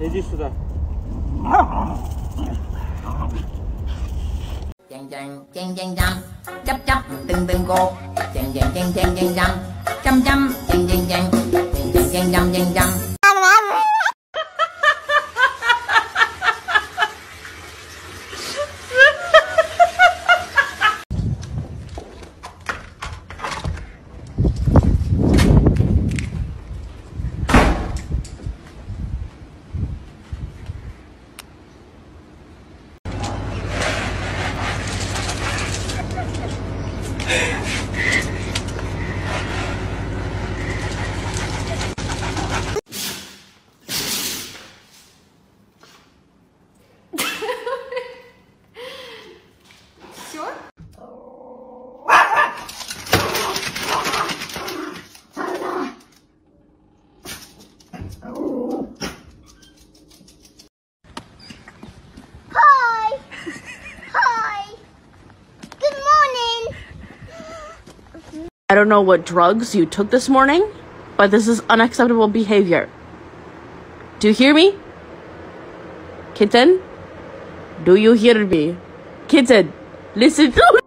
Иди сюда. chàng chàng chàng chàng chăm chấp chấp từng từng cô chàng chàng chàng chàng chàng chăm chăm chăm chàng chàng chàng chàng chàng chàng chăm chàng I don't know what drugs you took this morning, but this is unacceptable behavior. Do you hear me? Kitten? Do you hear me? Kitten, listen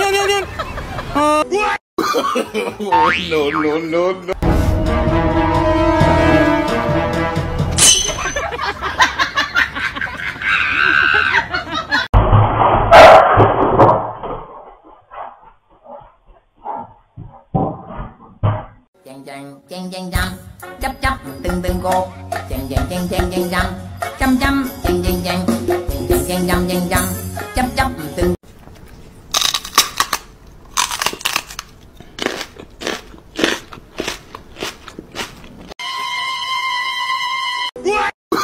To chàng chàng chàng chàng chăm chấp chấp từng từng cô chàng chàng chàng chàng chàng chăm chăm chăm chàng chàng chàng chàng chàng chàng chăm chàng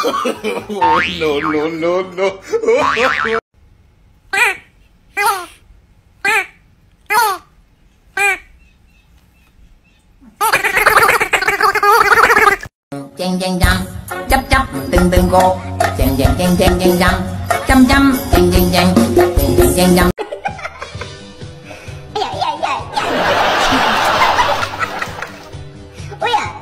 no, no, no, no. chang chang chang. Chắp chắp từng từng cô chang chang chang chang chang chang. Chăm chăm chang chang chang. Chang chang chang chang. Ôi à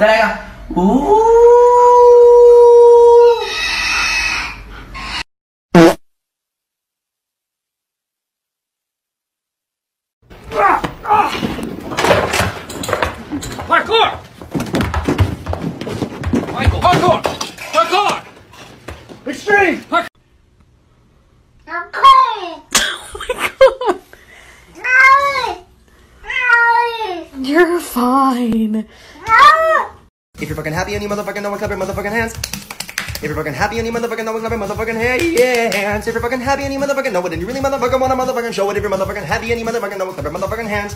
再来一个，呜。Parkour! Michael, parkour! Parkour! Extreme! Parkour! You're fine. If you're fucking happy and you motherfucking know it, clap your motherfucking hands. If you're fucking happy and you motherfucking know it, clap your motherfucking hands. If you're fucking happy and you motherfucking know it, and you really motherfucking wanna motherfucking show it, if you're motherfucking happy and you motherfucking know it, clap your motherfucking hands.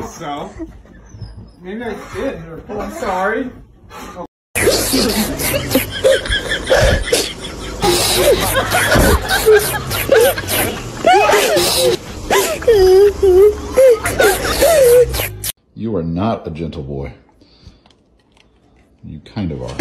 Think so. Maybe I did. Oh, I'm sorry. You are not a gentle boy. You kind of are.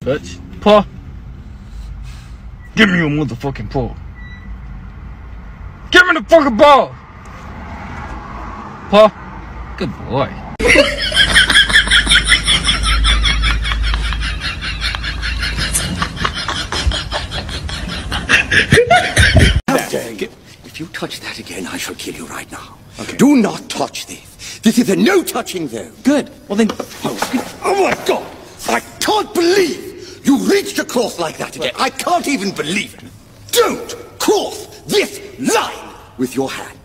Bitch. Paw. Give me your motherfucking paw. Give me the fucking ball! Paw. Good boy. If you touch that again, I shall kill you right now. Okay. Do not touch this. This is a no touching zone. Good. Well then, Oh, oh my God! I can't believe you reached across like that again. I can't even believe it. Don't cross this line with your hand.